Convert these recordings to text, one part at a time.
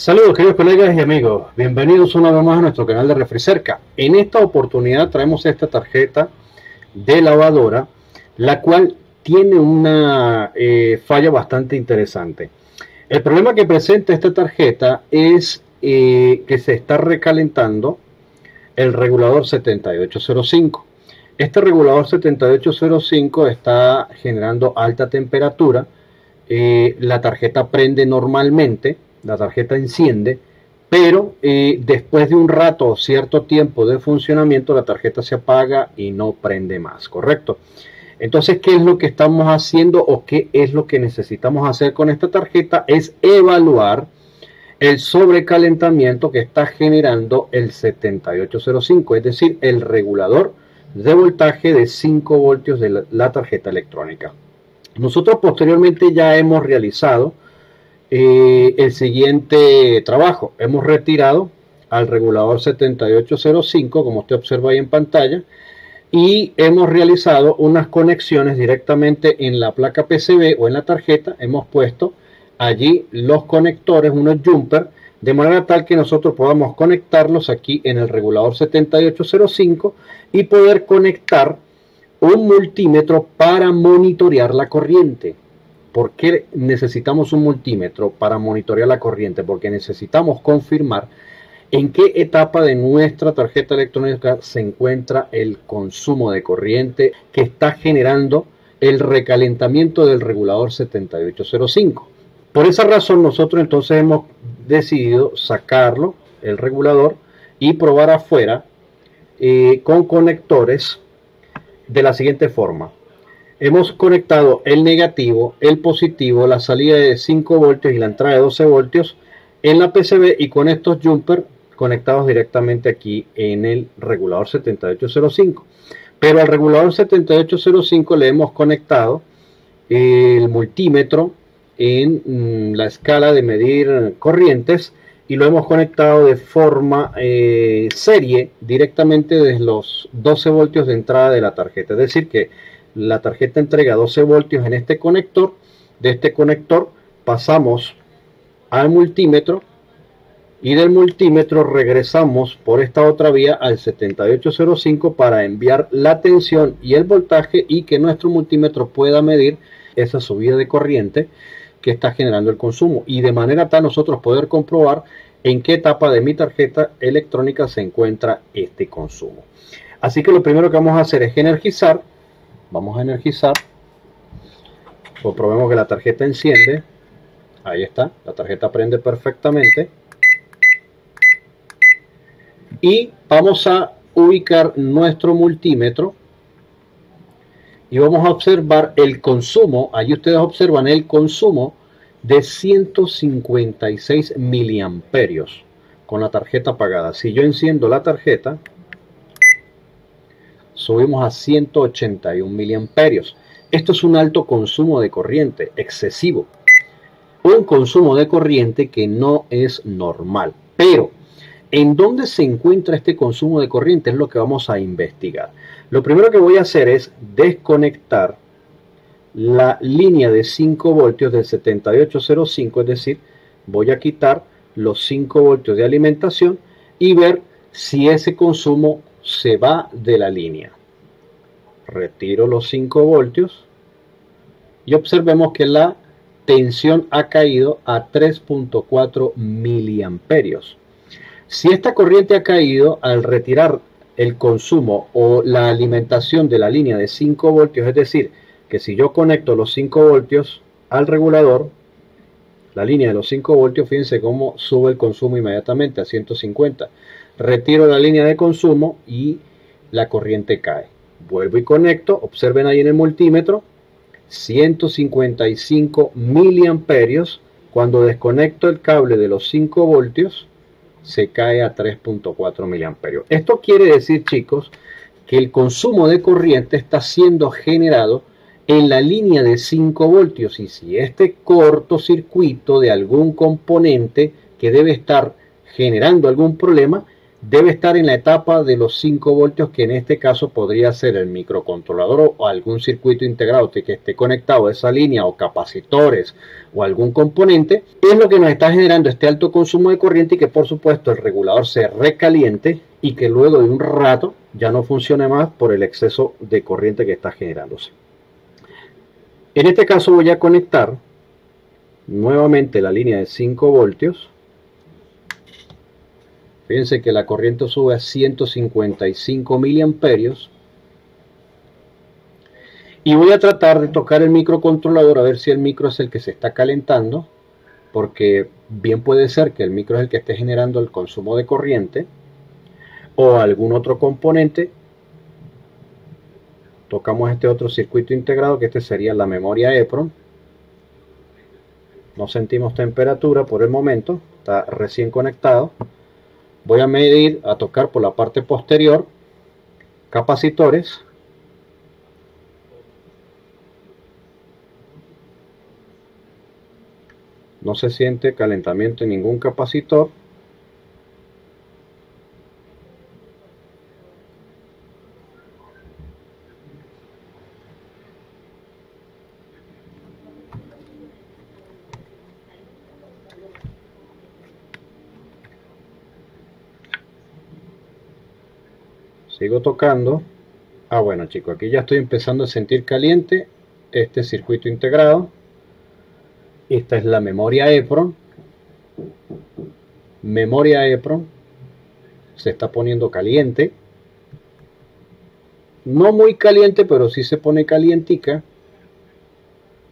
Saludos queridos colegas y amigos, bienvenidos una vez más a nuestro canal de Refricerca. En esta oportunidad traemos esta tarjeta de lavadora, la cual tiene una eh, falla bastante interesante. El problema que presenta esta tarjeta es eh, que se está recalentando el regulador 7805. Este regulador 7805 está generando alta temperatura, eh, la tarjeta prende normalmente, la tarjeta enciende, pero eh, después de un rato o cierto tiempo de funcionamiento la tarjeta se apaga y no prende más, ¿correcto? Entonces, ¿qué es lo que estamos haciendo o qué es lo que necesitamos hacer con esta tarjeta? Es evaluar el sobrecalentamiento que está generando el 7805, es decir, el regulador de voltaje de 5 voltios de la tarjeta electrónica. Nosotros posteriormente ya hemos realizado eh, el siguiente trabajo. Hemos retirado al regulador 7805, como usted observa ahí en pantalla, y hemos realizado unas conexiones directamente en la placa PCB o en la tarjeta. Hemos puesto allí los conectores, unos jumper, de manera tal que nosotros podamos conectarlos aquí en el regulador 7805 y poder conectar un multímetro para monitorear la corriente. ¿Por qué necesitamos un multímetro para monitorear la corriente? Porque necesitamos confirmar en qué etapa de nuestra tarjeta electrónica se encuentra el consumo de corriente que está generando el recalentamiento del regulador 7805. Por esa razón nosotros entonces hemos decidido sacarlo, el regulador, y probar afuera eh, con conectores de la siguiente forma hemos conectado el negativo, el positivo, la salida de 5 voltios y la entrada de 12 voltios en la PCB y con estos jumper conectados directamente aquí en el regulador 7805. Pero al regulador 7805 le hemos conectado el multímetro en mm, la escala de medir corrientes y lo hemos conectado de forma eh, serie directamente desde los 12 voltios de entrada de la tarjeta. Es decir que la tarjeta entrega 12 voltios en este conector. De este conector pasamos al multímetro y del multímetro regresamos por esta otra vía al 7805 para enviar la tensión y el voltaje y que nuestro multímetro pueda medir esa subida de corriente que está generando el consumo y de manera tal nosotros poder comprobar en qué etapa de mi tarjeta electrónica se encuentra este consumo. Así que lo primero que vamos a hacer es energizar Vamos a energizar. Comprobemos que la tarjeta enciende. Ahí está. La tarjeta prende perfectamente. Y vamos a ubicar nuestro multímetro. Y vamos a observar el consumo. Ahí ustedes observan el consumo de 156 miliamperios con la tarjeta apagada. Si yo enciendo la tarjeta, subimos a 181 miliamperios. Esto es un alto consumo de corriente, excesivo. Un consumo de corriente que no es normal. Pero, ¿en dónde se encuentra este consumo de corriente? Es lo que vamos a investigar. Lo primero que voy a hacer es desconectar la línea de 5 voltios del 7805, es decir, voy a quitar los 5 voltios de alimentación y ver si ese consumo se va de la línea. Retiro los 5 voltios y observemos que la tensión ha caído a 3.4 miliamperios. Si esta corriente ha caído al retirar el consumo o la alimentación de la línea de 5 voltios, es decir, que si yo conecto los 5 voltios al regulador, la línea de los 5 voltios, fíjense cómo sube el consumo inmediatamente a 150 retiro la línea de consumo y la corriente cae. Vuelvo y conecto, observen ahí en el multímetro, 155 miliamperios. Cuando desconecto el cable de los 5 voltios, se cae a 3.4 miliamperios. Esto quiere decir, chicos, que el consumo de corriente está siendo generado en la línea de 5 voltios y si este cortocircuito de algún componente que debe estar generando algún problema debe estar en la etapa de los 5 voltios, que en este caso podría ser el microcontrolador o algún circuito integrado que esté conectado a esa línea o capacitores o algún componente, es lo que nos está generando este alto consumo de corriente y que por supuesto el regulador se recaliente y que luego de un rato ya no funcione más por el exceso de corriente que está generándose. En este caso voy a conectar nuevamente la línea de 5 voltios Fíjense que la corriente sube a 155 miliamperios. Y voy a tratar de tocar el microcontrolador a ver si el micro es el que se está calentando. Porque bien puede ser que el micro es el que esté generando el consumo de corriente. O algún otro componente. Tocamos este otro circuito integrado que este sería la memoria EPROM. No sentimos temperatura por el momento. Está recién conectado voy a medir, a tocar por la parte posterior, capacitores. No se siente calentamiento en ningún capacitor. Tocando. Ah bueno chicos aquí ya estoy empezando a sentir caliente este circuito integrado. Esta es la memoria EPROM memoria EPROM se está poniendo caliente. No muy caliente pero sí se pone calientica.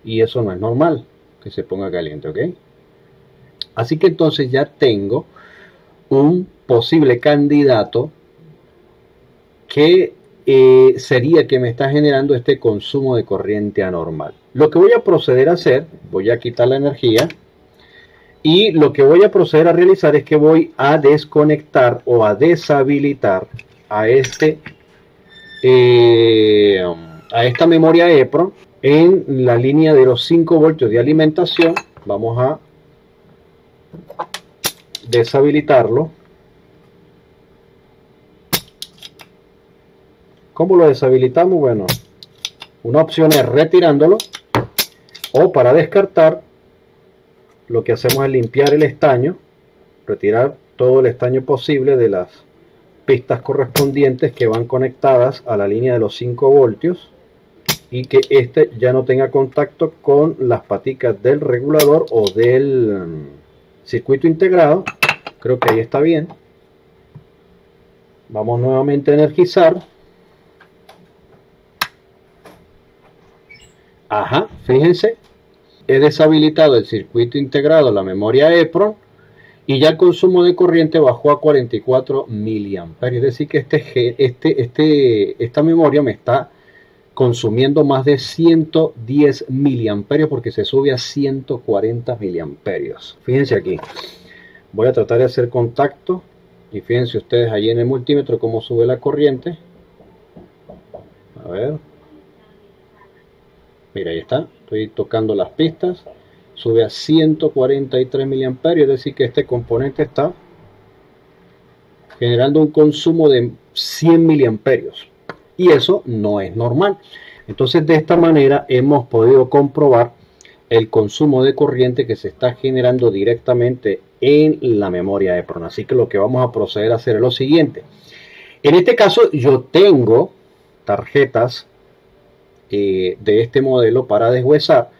Y eso no es normal que se ponga caliente ok así que entonces ya tengo un posible candidato que eh, sería que me está generando este consumo de corriente anormal. Lo que voy a proceder a hacer, voy a quitar la energía y lo que voy a proceder a realizar es que voy a desconectar o a deshabilitar a este eh, a esta memoria EPROM en la línea de los 5 voltios de alimentación. Vamos a deshabilitarlo ¿Cómo lo deshabilitamos? Bueno, una opción es retirándolo o para descartar lo que hacemos es limpiar el estaño, retirar todo el estaño posible de las pistas correspondientes que van conectadas a la línea de los 5 voltios y que este ya no tenga contacto con las paticas del regulador o del mm, circuito integrado. Creo que ahí está bien. Vamos nuevamente a energizar Ajá, fíjense, he deshabilitado el circuito integrado, la memoria EPROM, y ya el consumo de corriente bajó a 44 miliamperios. Es decir, que este, este, este, esta memoria me está consumiendo más de 110 miliamperios porque se sube a 140 miliamperios. Fíjense aquí. Voy a tratar de hacer contacto y fíjense ustedes ahí en el multímetro cómo sube la corriente. A ver, Mira, ahí está. Estoy tocando las pistas. Sube a 143 miliamperios, es decir que este componente está generando un consumo de 100 miliamperios. Y eso no es normal. Entonces, de esta manera hemos podido comprobar el consumo de corriente que se está generando directamente en la memoria EPROM. Así que lo que vamos a proceder a hacer es lo siguiente. En este caso, yo tengo tarjetas eh, de este modelo para deshuesar.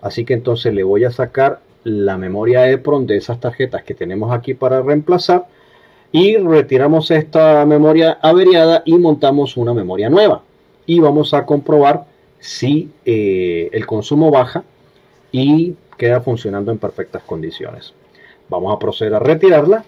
Así que entonces le voy a sacar la memoria EPROM de esas tarjetas que tenemos aquí para reemplazar y retiramos esta memoria averiada y montamos una memoria nueva y vamos a comprobar si eh, el consumo baja y queda funcionando en perfectas condiciones. Vamos a proceder a retirarla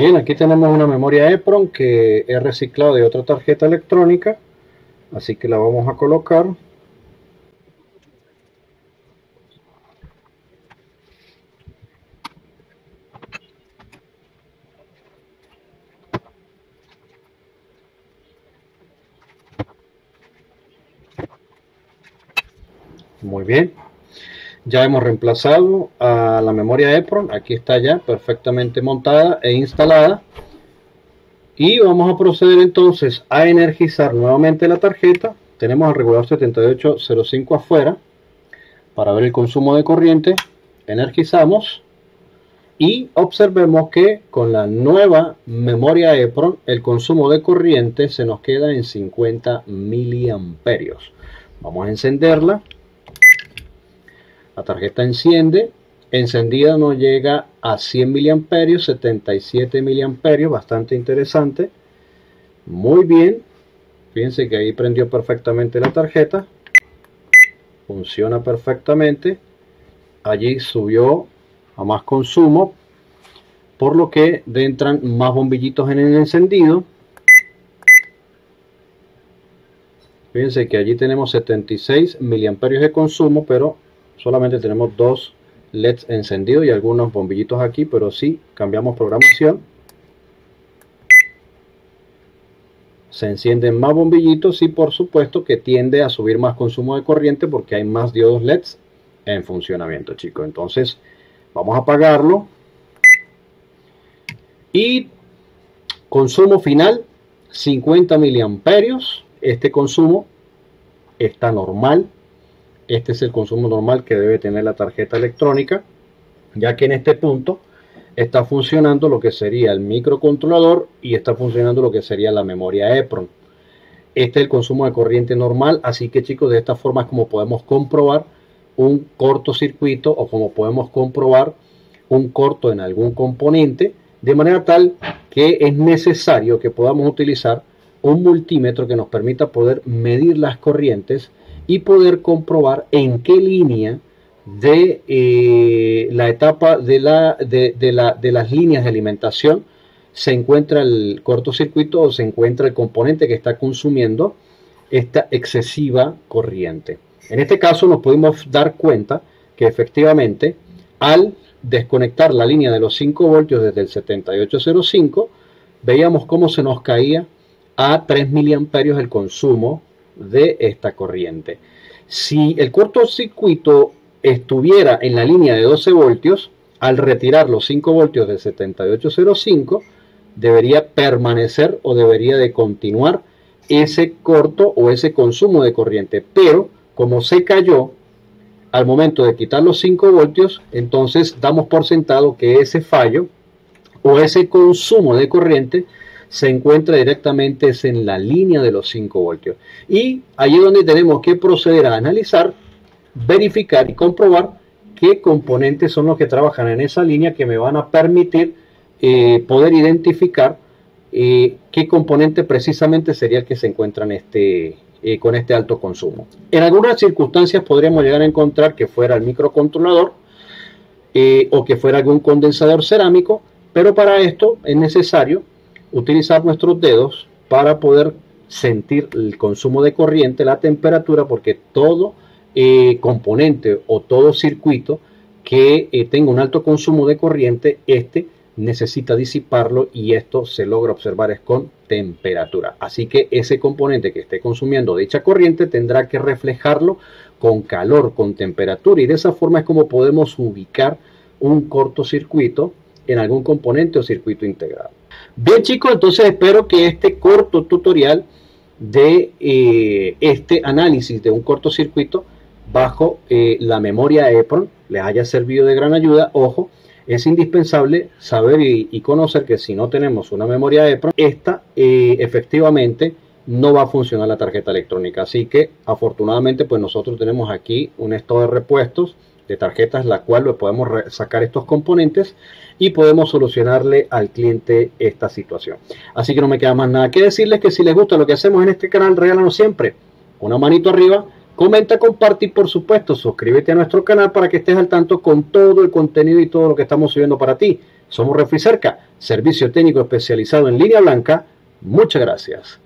Bien, aquí tenemos una memoria EPROM que he reciclado de otra tarjeta electrónica, así que la vamos a colocar. Muy bien. Ya hemos reemplazado a la memoria EPROM. Aquí está ya perfectamente montada e instalada. Y vamos a proceder entonces a energizar nuevamente la tarjeta. Tenemos el regulador 7805 afuera para ver el consumo de corriente. Energizamos y observemos que con la nueva memoria EPROM el consumo de corriente se nos queda en 50 miliamperios. Vamos a encenderla. La tarjeta enciende, encendida no llega a 100 miliamperios, 77 miliamperios, bastante interesante. Muy bien, fíjense que ahí prendió perfectamente la tarjeta, funciona perfectamente. Allí subió a más consumo, por lo que entran más bombillitos en el encendido. Fíjense que allí tenemos 76 miliamperios de consumo, pero solamente tenemos dos LEDs encendidos y algunos bombillitos aquí, pero si cambiamos programación, se encienden más bombillitos y por supuesto que tiende a subir más consumo de corriente porque hay más diodos LEDs en funcionamiento, chicos. Entonces, vamos a apagarlo. Y consumo final, 50 miliamperios. Este consumo está normal este es el consumo normal que debe tener la tarjeta electrónica, ya que en este punto está funcionando lo que sería el microcontrolador y está funcionando lo que sería la memoria EPROM. Este es el consumo de corriente normal, así que chicos, de esta forma es como podemos comprobar un cortocircuito o como podemos comprobar un corto en algún componente, de manera tal que es necesario que podamos utilizar un multímetro que nos permita poder medir las corrientes y poder comprobar en qué línea de eh, la etapa de, la, de, la, de las líneas de alimentación se encuentra el cortocircuito o se encuentra el componente que está consumiendo esta excesiva corriente. En este caso nos pudimos dar cuenta que efectivamente al desconectar la línea de los 5 voltios desde el 7805, veíamos cómo se nos caía a 3 miliamperios el consumo de esta corriente. Si el cortocircuito estuviera en la línea de 12 voltios, al retirar los 5 voltios de 7805, debería permanecer o debería de continuar ese corto o ese consumo de corriente. Pero como se cayó al momento de quitar los 5 voltios, entonces damos por sentado que ese fallo o ese consumo de corriente se encuentra directamente en la línea de los 5 voltios. Y allí es donde tenemos que proceder a analizar, verificar y comprobar qué componentes son los que trabajan en esa línea que me van a permitir eh, poder identificar eh, qué componente precisamente sería el que se encuentra en este, eh, con este alto consumo. En algunas circunstancias podríamos llegar a encontrar que fuera el microcontrolador o que fuera algún condensador cerámico, pero para esto es necesario utilizar nuestros dedos para poder sentir el consumo de corriente, la temperatura, porque todo eh, componente o todo circuito que eh, tenga un alto consumo de corriente, este necesita disiparlo y esto se logra observar es con temperatura. Así que ese componente que esté consumiendo dicha corriente tendrá que reflejarlo con calor, con temperatura y de esa forma es como podemos ubicar un cortocircuito en algún componente o circuito integrado. Bien chicos, entonces espero que este corto tutorial de eh, este análisis de un cortocircuito bajo eh, la memoria EPROM les haya servido de gran ayuda. Ojo, es indispensable saber y, conocer que si no tenemos una memoria EPROM, esta eh, efectivamente no va a funcionar la tarjeta electrónica. Así que afortunadamente pues nosotros tenemos aquí un estado de repuestos de tarjetas, la cual le podemos sacar estos componentes y podemos solucionarle al cliente esta situación. Así que no me queda más nada que decirles que si les gusta lo que hacemos en este canal, regálanos siempre una manito arriba, comenta, comparte y por supuesto suscríbete a nuestro canal para que estés al tanto con todo el contenido y todo lo que estamos subiendo para ti. Somos Refricerca, servicio técnico especializado en línea blanca. Muchas gracias.